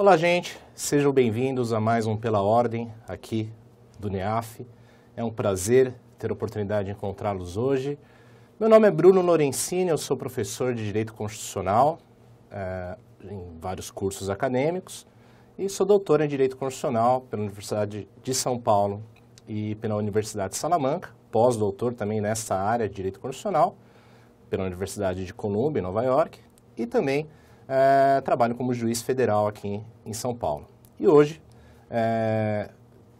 Olá, gente. Sejam bem-vindos a mais um Pela Ordem aqui do NEAF. É um prazer ter a oportunidade de encontrá-los hoje. Meu nome é Bruno Lorenzini, eu sou professor de Direito Constitucional é, em vários cursos acadêmicos e sou doutor em Direito Constitucional pela Universidade de São Paulo e pela Universidade de Salamanca, pós-doutor também nessa área de Direito Constitucional pela Universidade de Columbia, em Nova York, e também é, trabalho como juiz federal aqui em São Paulo. E hoje é,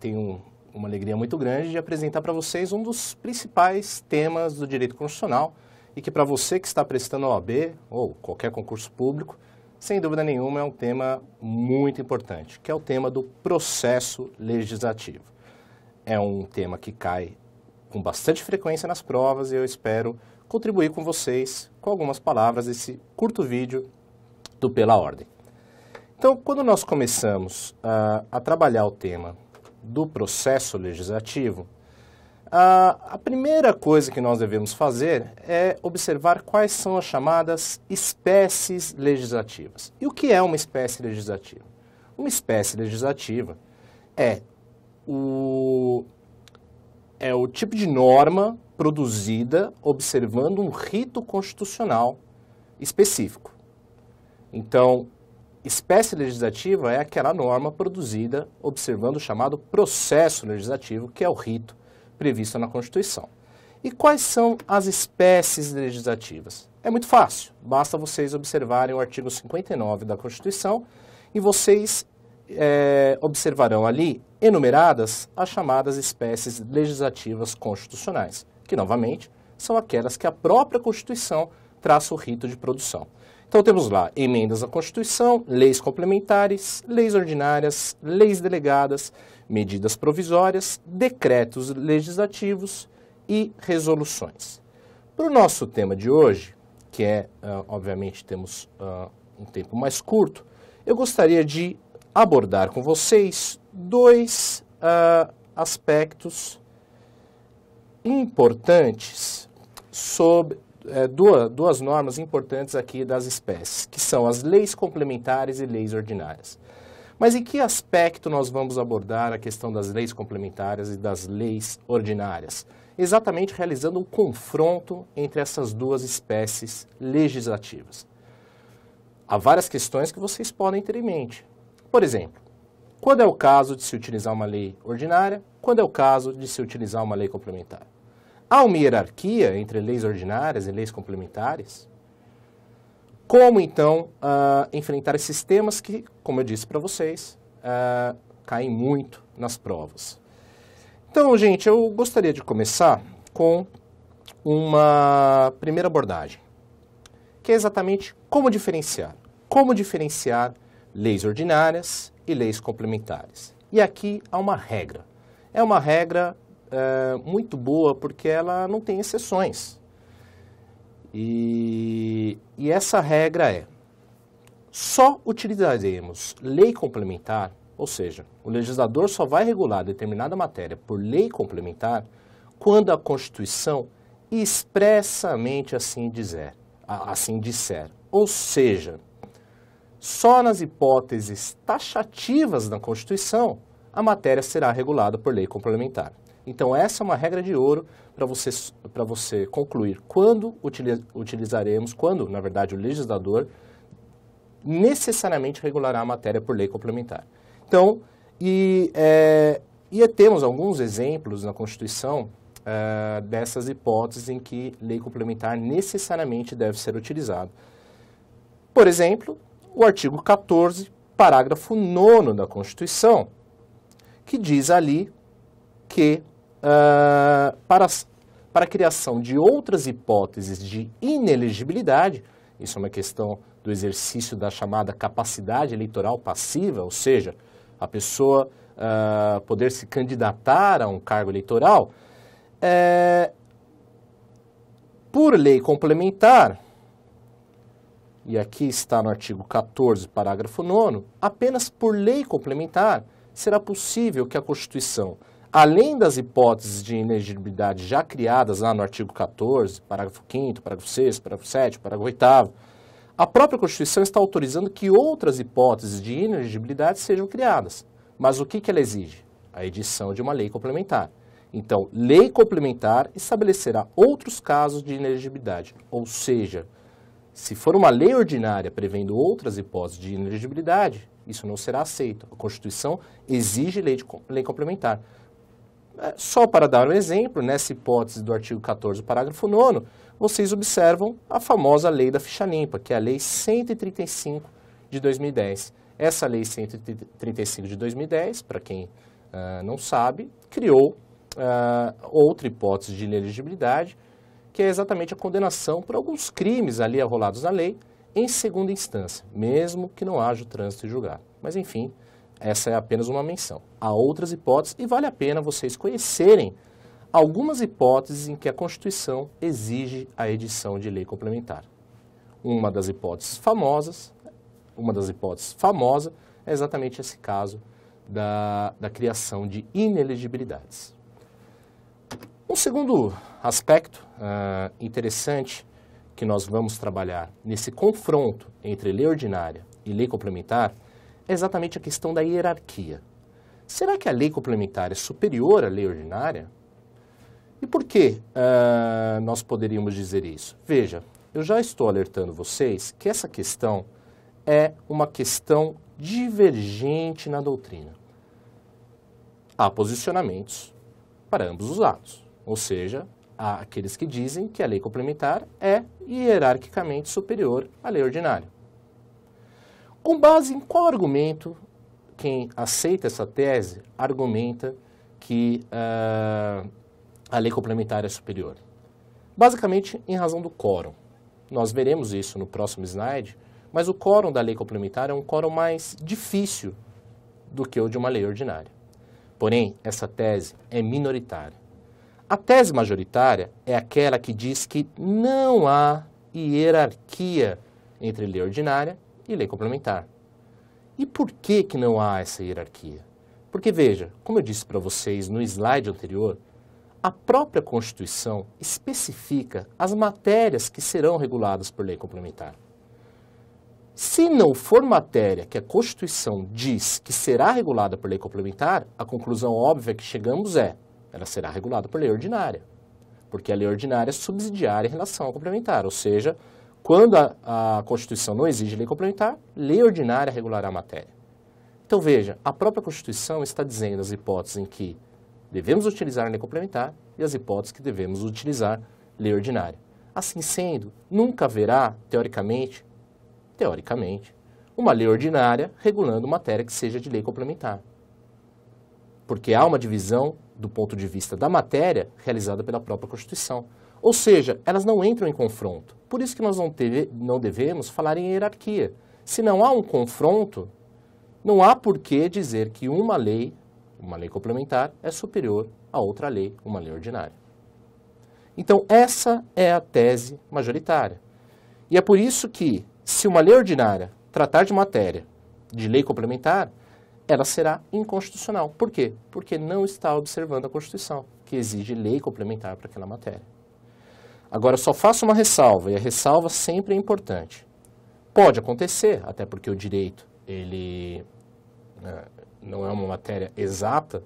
tenho uma alegria muito grande de apresentar para vocês um dos principais temas do direito constitucional e que para você que está prestando OAB ou qualquer concurso público, sem dúvida nenhuma é um tema muito importante, que é o tema do processo legislativo. É um tema que cai com bastante frequência nas provas e eu espero contribuir com vocês com algumas palavras desse curto vídeo do Pela Ordem. Então, quando nós começamos uh, a trabalhar o tema do processo legislativo, uh, a primeira coisa que nós devemos fazer é observar quais são as chamadas espécies legislativas. E o que é uma espécie legislativa? Uma espécie legislativa é o, é o tipo de norma produzida observando um rito constitucional específico. Então, espécie legislativa é aquela norma produzida observando o chamado processo legislativo, que é o rito previsto na Constituição. E quais são as espécies legislativas? É muito fácil, basta vocês observarem o artigo 59 da Constituição e vocês é, observarão ali enumeradas as chamadas espécies legislativas constitucionais, que novamente são aquelas que a própria Constituição traça o rito de produção. Então temos lá emendas à Constituição, leis complementares, leis ordinárias, leis delegadas, medidas provisórias, decretos legislativos e resoluções. Para o nosso tema de hoje, que é, uh, obviamente, temos uh, um tempo mais curto, eu gostaria de abordar com vocês dois uh, aspectos importantes sobre é, duas, duas normas importantes aqui das espécies, que são as leis complementares e leis ordinárias. Mas em que aspecto nós vamos abordar a questão das leis complementares e das leis ordinárias? Exatamente realizando um confronto entre essas duas espécies legislativas. Há várias questões que vocês podem ter em mente. Por exemplo, quando é o caso de se utilizar uma lei ordinária, quando é o caso de se utilizar uma lei complementar? Há uma hierarquia entre leis ordinárias e leis complementares? Como, então, uh, enfrentar esses temas que, como eu disse para vocês, uh, caem muito nas provas? Então, gente, eu gostaria de começar com uma primeira abordagem, que é exatamente como diferenciar. Como diferenciar leis ordinárias e leis complementares. E aqui há uma regra. É uma regra é, muito boa porque ela não tem exceções. E, e essa regra é: só utilizaremos lei complementar, ou seja, o legislador só vai regular determinada matéria por lei complementar quando a Constituição expressamente assim dizer, assim disser. Ou seja, só nas hipóteses taxativas da Constituição a matéria será regulada por lei complementar. Então, essa é uma regra de ouro para você, você concluir quando utilizaremos, quando, na verdade, o legislador necessariamente regulará a matéria por lei complementar. Então, e, é, e temos alguns exemplos na Constituição é, dessas hipóteses em que lei complementar necessariamente deve ser utilizada. Por exemplo, o artigo 14, parágrafo 9 da Constituição, que diz ali que uh, para, para a criação de outras hipóteses de inelegibilidade, isso é uma questão do exercício da chamada capacidade eleitoral passiva, ou seja, a pessoa uh, poder se candidatar a um cargo eleitoral, é, por lei complementar, e aqui está no artigo 14, parágrafo 9, apenas por lei complementar será possível que a Constituição além das hipóteses de inelegibilidade já criadas lá no artigo 14, parágrafo 5 parágrafo 6 parágrafo 7 parágrafo 8 a própria Constituição está autorizando que outras hipóteses de inelegibilidade sejam criadas. Mas o que, que ela exige? A edição de uma lei complementar. Então, lei complementar estabelecerá outros casos de inelegibilidade. Ou seja, se for uma lei ordinária prevendo outras hipóteses de inelegibilidade, isso não será aceito. A Constituição exige lei, de, lei complementar. É, só para dar um exemplo, nessa hipótese do artigo 14, parágrafo 9, vocês observam a famosa lei da ficha limpa, que é a lei 135 de 2010. Essa lei 135 de 2010, para quem uh, não sabe, criou uh, outra hipótese de inelegibilidade, que é exatamente a condenação por alguns crimes ali arrolados na lei em segunda instância, mesmo que não haja o trânsito julgado. Mas, enfim, essa é apenas uma menção. Há outras hipóteses e vale a pena vocês conhecerem algumas hipóteses em que a Constituição exige a edição de lei complementar. Uma das hipóteses famosas, uma das hipóteses famosa é exatamente esse caso da, da criação de inelegibilidades. Um segundo aspecto uh, interessante que nós vamos trabalhar nesse confronto entre lei ordinária e lei complementar exatamente a questão da hierarquia. Será que a lei complementar é superior à lei ordinária? E por que uh, nós poderíamos dizer isso? Veja, eu já estou alertando vocês que essa questão é uma questão divergente na doutrina. Há posicionamentos para ambos os lados, ou seja, há aqueles que dizem que a lei complementar é hierarquicamente superior à lei ordinária. Com base em qual argumento quem aceita essa tese argumenta que uh, a lei complementar é superior? Basicamente, em razão do quórum. Nós veremos isso no próximo slide, mas o quórum da lei complementar é um quórum mais difícil do que o de uma lei ordinária. Porém, essa tese é minoritária. A tese majoritária é aquela que diz que não há hierarquia entre lei ordinária e lei complementar. E por que, que não há essa hierarquia? Porque, veja, como eu disse para vocês no slide anterior, a própria Constituição especifica as matérias que serão reguladas por lei complementar. Se não for matéria que a Constituição diz que será regulada por lei complementar, a conclusão óbvia que chegamos é ela será regulada por lei ordinária, porque a lei ordinária é subsidiária em relação à complementar, ou seja, quando a, a Constituição não exige lei complementar, lei ordinária regulará a matéria. Então veja, a própria Constituição está dizendo as hipóteses em que devemos utilizar a lei complementar e as hipóteses que devemos utilizar lei ordinária. Assim sendo, nunca haverá, teoricamente, teoricamente, uma lei ordinária regulando matéria que seja de lei complementar. Porque há uma divisão do ponto de vista da matéria realizada pela própria Constituição. Ou seja, elas não entram em confronto. Por isso que nós não, teve, não devemos falar em hierarquia. Se não há um confronto, não há por que dizer que uma lei uma lei complementar é superior a outra lei, uma lei ordinária. Então, essa é a tese majoritária. E é por isso que, se uma lei ordinária tratar de matéria de lei complementar, ela será inconstitucional. Por quê? Porque não está observando a Constituição, que exige lei complementar para aquela matéria. Agora, só faço uma ressalva, e a ressalva sempre é importante. Pode acontecer, até porque o direito, ele né, não é uma matéria exata,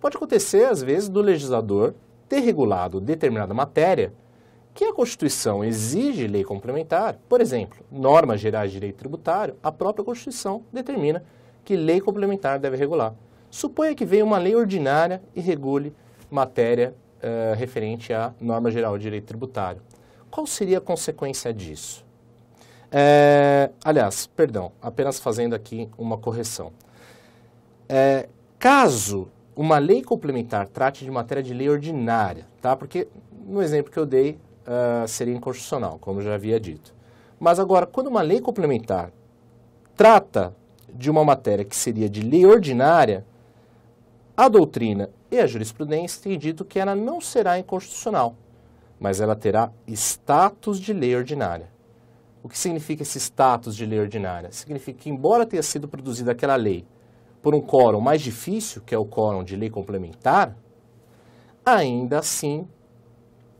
pode acontecer, às vezes, do legislador ter regulado determinada matéria que a Constituição exige lei complementar. Por exemplo, normas gerais de direito tributário, a própria Constituição determina que lei complementar deve regular. Suponha que venha uma lei ordinária e regule matéria uh, referente à norma geral de direito tributário. Qual seria a consequência disso? É, aliás, perdão, apenas fazendo aqui uma correção. É, caso uma lei complementar trate de matéria de lei ordinária, tá? Porque no exemplo que eu dei uh, seria inconstitucional, como já havia dito. Mas agora, quando uma lei complementar trata de uma matéria que seria de lei ordinária, a doutrina e a jurisprudência têm dito que ela não será inconstitucional, mas ela terá status de lei ordinária. O que significa esse status de lei ordinária? Significa que, embora tenha sido produzida aquela lei por um quórum mais difícil, que é o quórum de lei complementar, ainda assim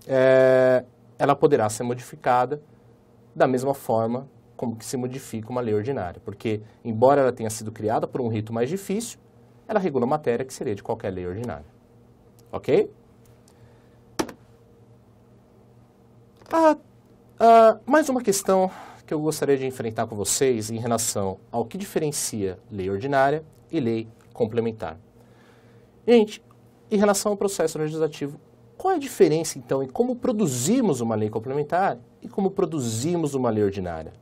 é, ela poderá ser modificada da mesma forma como que se modifica uma lei ordinária, porque, embora ela tenha sido criada por um rito mais difícil, ela regula matéria que seria de qualquer lei ordinária. Ok? Ah, ah, mais uma questão que eu gostaria de enfrentar com vocês em relação ao que diferencia lei ordinária e lei complementar. Gente, em relação ao processo legislativo, qual é a diferença, então, em como produzimos uma lei complementar e como produzimos uma lei ordinária?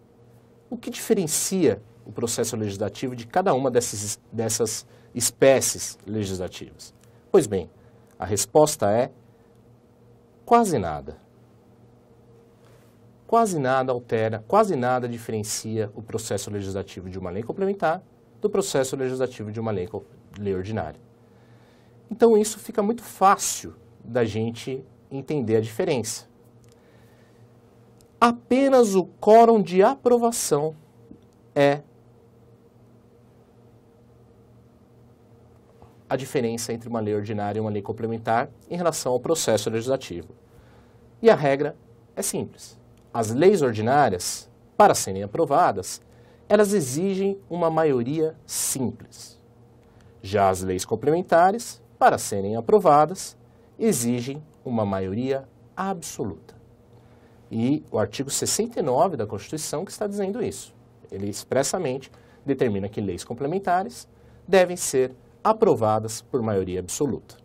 O que diferencia o processo legislativo de cada uma dessas, dessas espécies legislativas? Pois bem, a resposta é quase nada. Quase nada altera, quase nada diferencia o processo legislativo de uma lei complementar do processo legislativo de uma lei, lei ordinária. Então isso fica muito fácil da gente entender a diferença. Apenas o quórum de aprovação é a diferença entre uma lei ordinária e uma lei complementar em relação ao processo legislativo. E a regra é simples. As leis ordinárias, para serem aprovadas, elas exigem uma maioria simples. Já as leis complementares, para serem aprovadas, exigem uma maioria absoluta. E o artigo 69 da Constituição que está dizendo isso. Ele expressamente determina que leis complementares devem ser aprovadas por maioria absoluta.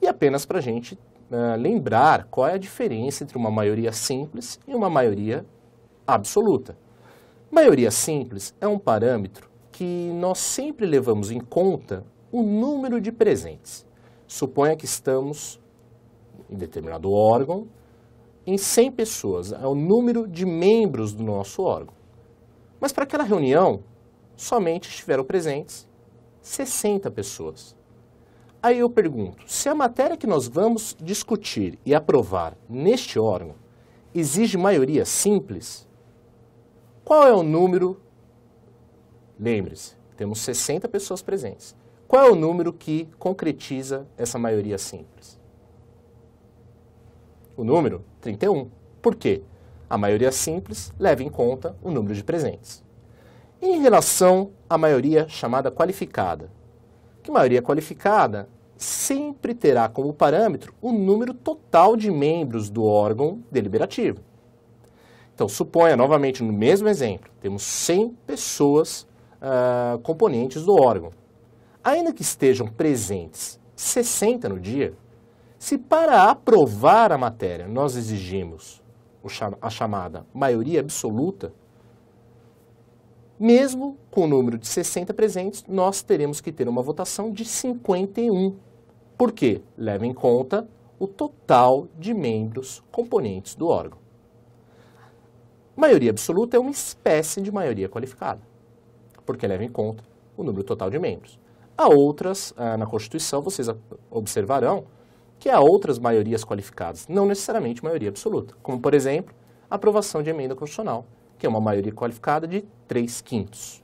E apenas para a gente uh, lembrar qual é a diferença entre uma maioria simples e uma maioria absoluta. Maioria simples é um parâmetro que nós sempre levamos em conta o número de presentes. Suponha que estamos em determinado órgão em 100 pessoas, é o número de membros do nosso órgão. Mas para aquela reunião, somente estiveram presentes 60 pessoas. Aí eu pergunto, se a matéria que nós vamos discutir e aprovar neste órgão exige maioria simples, qual é o número? Lembre-se, temos 60 pessoas presentes. Qual é o número que concretiza essa maioria simples? O número 31. Por quê? A maioria simples leva em conta o número de presentes. Em relação à maioria chamada qualificada, que maioria qualificada sempre terá como parâmetro o número total de membros do órgão deliberativo. Então, suponha, novamente, no mesmo exemplo, temos 100 pessoas uh, componentes do órgão ainda que estejam presentes 60 no dia, se para aprovar a matéria nós exigimos a chamada maioria absoluta, mesmo com o número de 60 presentes, nós teremos que ter uma votação de 51. Por quê? Leva em conta o total de membros componentes do órgão. Maioria absoluta é uma espécie de maioria qualificada, porque leva em conta o número total de membros. Há outras, ah, na Constituição, vocês observarão que há outras maiorias qualificadas, não necessariamente maioria absoluta, como, por exemplo, aprovação de emenda constitucional, que é uma maioria qualificada de 3 quintos.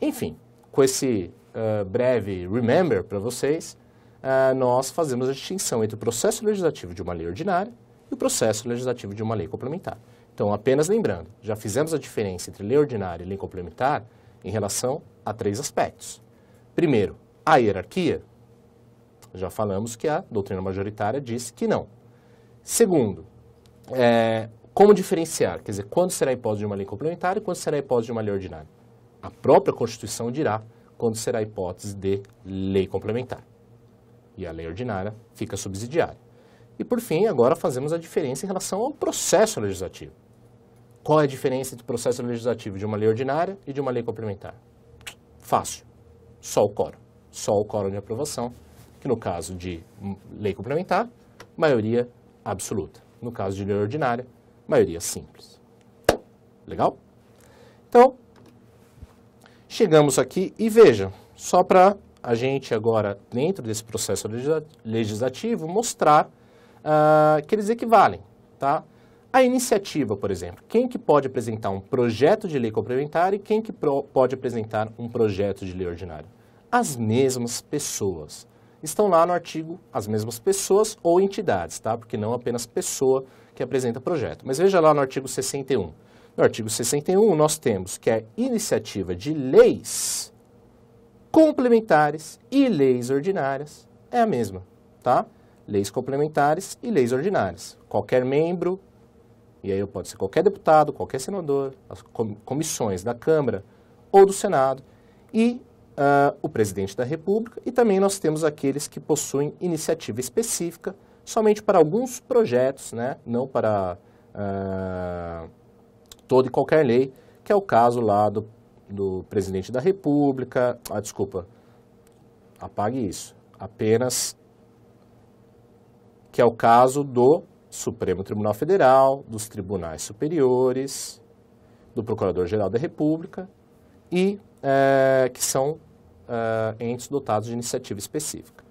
Enfim, com esse uh, breve remember para vocês, uh, nós fazemos a distinção entre o processo legislativo de uma lei ordinária e o processo legislativo de uma lei complementar. Então, apenas lembrando, já fizemos a diferença entre lei ordinária e lei complementar em relação a três aspectos. Primeiro, a hierarquia. Já falamos que a doutrina majoritária diz que não. Segundo, é, como diferenciar? Quer dizer, quando será a hipótese de uma lei complementar e quando será a hipótese de uma lei ordinária? A própria Constituição dirá quando será a hipótese de lei complementar. E a lei ordinária fica subsidiária. E por fim, agora fazemos a diferença em relação ao processo legislativo. Qual é a diferença entre o processo legislativo de uma lei ordinária e de uma lei complementar? Fácil só o quórum. Só o quórum de aprovação, que no caso de lei complementar, maioria absoluta. No caso de lei ordinária, maioria simples. Legal? Então, chegamos aqui e veja, só para a gente agora, dentro desse processo legislativo, mostrar uh, que eles equivalem, tá? A iniciativa, por exemplo, quem que pode apresentar um projeto de lei complementar e quem que pode apresentar um projeto de lei ordinária? As mesmas pessoas. Estão lá no artigo as mesmas pessoas ou entidades, tá? Porque não apenas pessoa que apresenta projeto. Mas veja lá no artigo 61. No artigo 61, nós temos que a iniciativa de leis complementares e leis ordinárias é a mesma, tá? Leis complementares e leis ordinárias. Qualquer membro, e aí pode ser qualquer deputado, qualquer senador, as comissões da Câmara ou do Senado, e uh, o presidente da República, e também nós temos aqueles que possuem iniciativa específica somente para alguns projetos, né? não para uh, toda e qualquer lei, que é o caso lá do, do presidente da República. Ah, desculpa, apague isso. Apenas que é o caso do Supremo Tribunal Federal, dos tribunais superiores, do Procurador-Geral da República e é, que são é, entes dotados de iniciativa específica.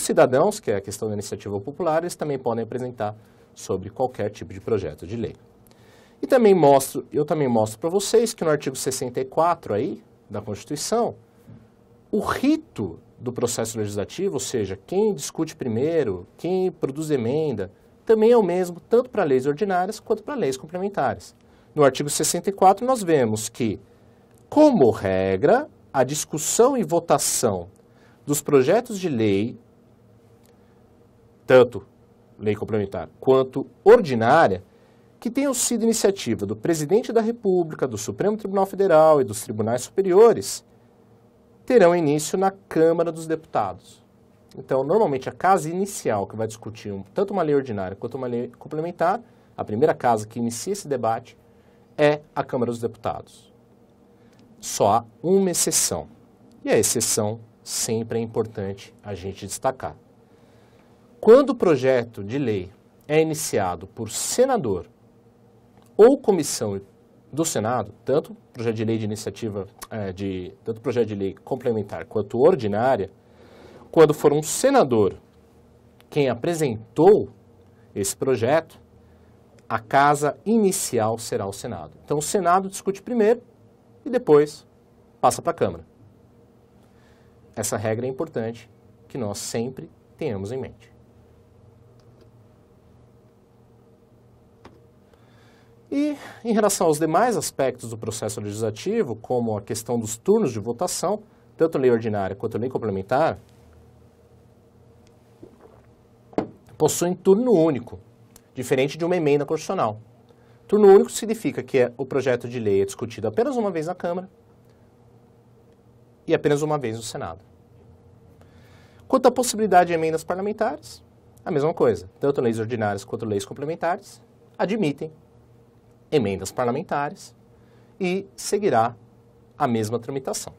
Os cidadãos, que é a questão da iniciativa popular, eles também podem apresentar sobre qualquer tipo de projeto de lei. E também mostro, eu também mostro para vocês que no artigo 64 aí da Constituição, o rito do processo legislativo, ou seja, quem discute primeiro, quem produz emenda, também é o mesmo tanto para leis ordinárias quanto para leis complementares. No artigo 64 nós vemos que como regra, a discussão e votação dos projetos de lei, tanto lei complementar quanto ordinária, que tenham sido iniciativa do Presidente da República, do Supremo Tribunal Federal e dos tribunais superiores, terão início na Câmara dos Deputados. Então, normalmente, a casa inicial que vai discutir tanto uma lei ordinária quanto uma lei complementar, a primeira casa que inicia esse debate, é a Câmara dos Deputados. Só há uma exceção. E a exceção sempre é importante a gente destacar. Quando o projeto de lei é iniciado por senador ou comissão do Senado, tanto projeto de lei de iniciativa, é, de, tanto projeto de lei complementar quanto ordinária, quando for um senador quem apresentou esse projeto, a casa inicial será o Senado. Então o Senado discute primeiro, e depois passa para a Câmara. Essa regra é importante que nós sempre tenhamos em mente. E em relação aos demais aspectos do processo legislativo, como a questão dos turnos de votação, tanto lei ordinária quanto lei complementar, possuem turno único, diferente de uma emenda constitucional. Turno único significa que é, o projeto de lei é discutido apenas uma vez na Câmara e apenas uma vez no Senado. Quanto à possibilidade de emendas parlamentares, a mesma coisa. Tanto leis ordinárias quanto leis complementares admitem emendas parlamentares e seguirá a mesma tramitação.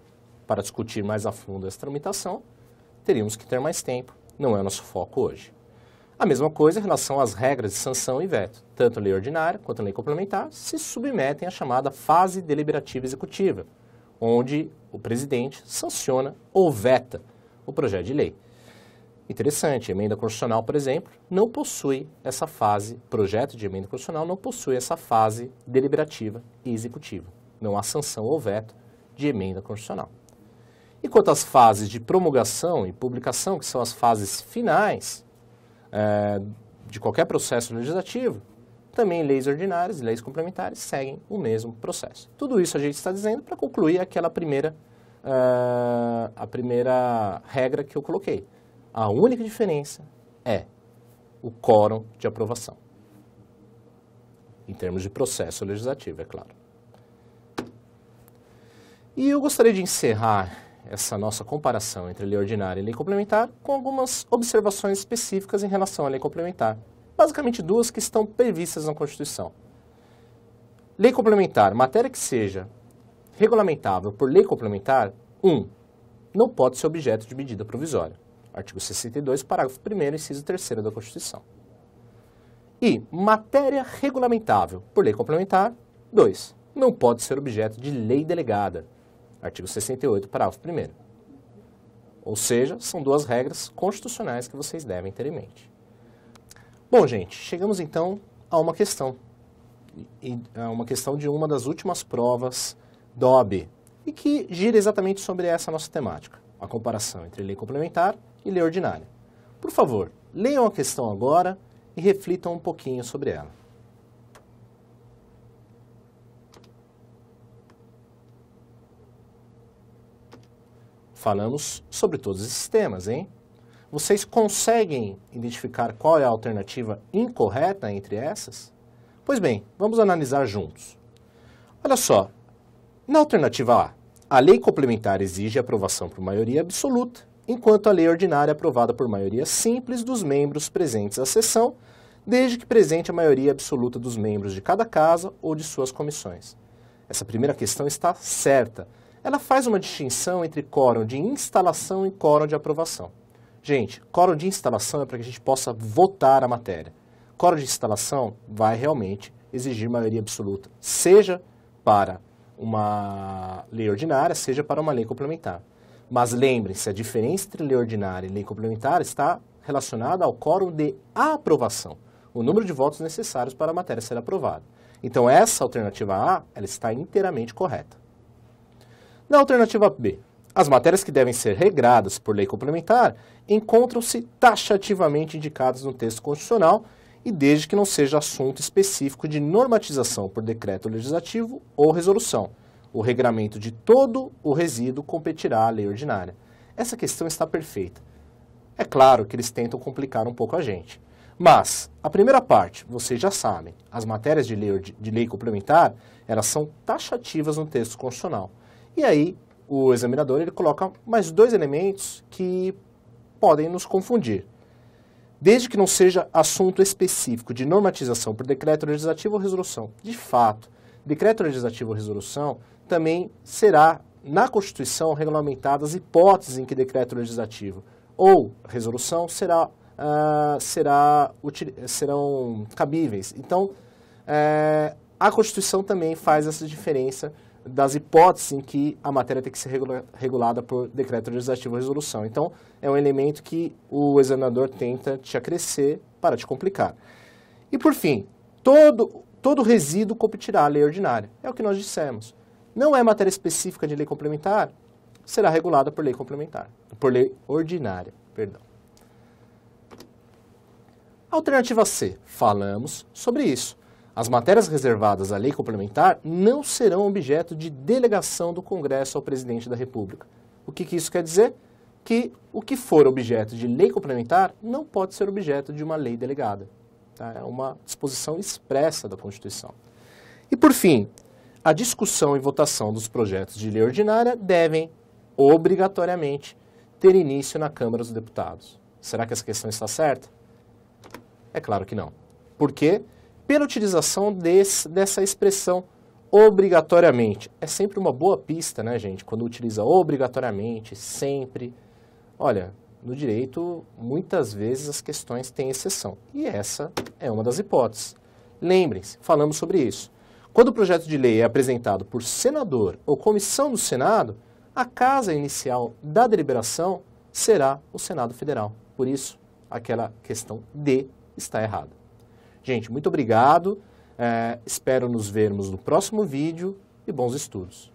Para discutir mais a fundo essa tramitação, teríamos que ter mais tempo, não é o nosso foco hoje. A mesma coisa em relação às regras de sanção e veto. Tanto a lei ordinária quanto a lei complementar se submetem à chamada fase deliberativa executiva, onde o presidente sanciona ou veta o projeto de lei. Interessante, emenda constitucional, por exemplo, não possui essa fase, projeto de emenda constitucional não possui essa fase deliberativa e executiva. Não há sanção ou veto de emenda constitucional. E quanto às fases de promulgação e publicação, que são as fases finais, é, de qualquer processo legislativo, também leis ordinárias e leis complementares seguem o mesmo processo. Tudo isso a gente está dizendo para concluir aquela primeira, uh, a primeira regra que eu coloquei. A única diferença é o quórum de aprovação. Em termos de processo legislativo, é claro. E eu gostaria de encerrar essa nossa comparação entre lei ordinária e lei complementar com algumas observações específicas em relação à lei complementar. Basicamente duas que estão previstas na Constituição. Lei complementar, matéria que seja regulamentável por lei complementar, 1. Um, não pode ser objeto de medida provisória. Artigo 62, parágrafo 1 inciso 3 da Constituição. E matéria regulamentável por lei complementar, 2. Não pode ser objeto de lei delegada. Artigo 68, parágrafo 1 Ou seja, são duas regras constitucionais que vocês devem ter em mente. Bom, gente, chegamos então a uma questão. A uma questão de uma das últimas provas do OAB e que gira exatamente sobre essa nossa temática, a comparação entre lei complementar e lei ordinária. Por favor, leiam a questão agora e reflitam um pouquinho sobre ela. Falamos sobre todos os sistemas, hein? Vocês conseguem identificar qual é a alternativa incorreta entre essas? Pois bem, vamos analisar juntos. Olha só, na alternativa A, a lei complementar exige aprovação por maioria absoluta enquanto a lei ordinária é aprovada por maioria simples dos membros presentes à sessão, desde que presente a maioria absoluta dos membros de cada casa ou de suas comissões. Essa primeira questão está certa. Ela faz uma distinção entre quórum de instalação e quórum de aprovação. Gente, quórum de instalação é para que a gente possa votar a matéria. Quórum de instalação vai realmente exigir maioria absoluta, seja para uma lei ordinária, seja para uma lei complementar. Mas lembrem-se, a diferença entre lei ordinária e lei complementar está relacionada ao quórum de aprovação, o número de votos necessários para a matéria ser aprovada. Então essa alternativa A, ela está inteiramente correta. Na alternativa B, as matérias que devem ser regradas por lei complementar encontram-se taxativamente indicadas no texto constitucional e desde que não seja assunto específico de normatização por decreto legislativo ou resolução. O regramento de todo o resíduo competirá à lei ordinária. Essa questão está perfeita. É claro que eles tentam complicar um pouco a gente. Mas, a primeira parte, vocês já sabem, as matérias de lei, de lei complementar, elas são taxativas no texto constitucional. E aí, o examinador ele coloca mais dois elementos que podem nos confundir desde que não seja assunto específico de normatização por decreto legislativo ou resolução. De fato, decreto legislativo ou resolução também será, na Constituição, regulamentadas hipóteses em que decreto legislativo ou resolução será, uh, será, serão cabíveis. Então, uh, a Constituição também faz essa diferença das hipóteses em que a matéria tem que ser regula regulada por decreto legislativo ou resolução. Então, é um elemento que o examinador tenta te acrescer para te complicar. E, por fim, todo, todo resíduo competirá à lei ordinária. É o que nós dissemos. Não é matéria específica de lei complementar, será regulada por lei complementar, por lei ordinária, perdão. Alternativa C, falamos sobre isso. As matérias reservadas à lei complementar não serão objeto de delegação do Congresso ao presidente da República. O que, que isso quer dizer? Que o que for objeto de lei complementar não pode ser objeto de uma lei delegada. Tá? É uma disposição expressa da Constituição. E, por fim, a discussão e votação dos projetos de lei ordinária devem, obrigatoriamente, ter início na Câmara dos Deputados. Será que essa questão está certa? É claro que não. Por quê? pela utilização desse, dessa expressão obrigatoriamente. É sempre uma boa pista, né, gente? Quando utiliza obrigatoriamente, sempre. Olha, no direito, muitas vezes as questões têm exceção. E essa é uma das hipóteses. Lembrem-se, falamos sobre isso. Quando o projeto de lei é apresentado por senador ou comissão do Senado, a casa inicial da deliberação será o Senado Federal. Por isso, aquela questão D está errada. Gente, muito obrigado. É, espero nos vermos no próximo vídeo e bons estudos.